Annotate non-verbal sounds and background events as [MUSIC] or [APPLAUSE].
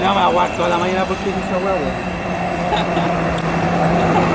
No me aguanto a la mañana porque es esa hueá, [LAUGHS]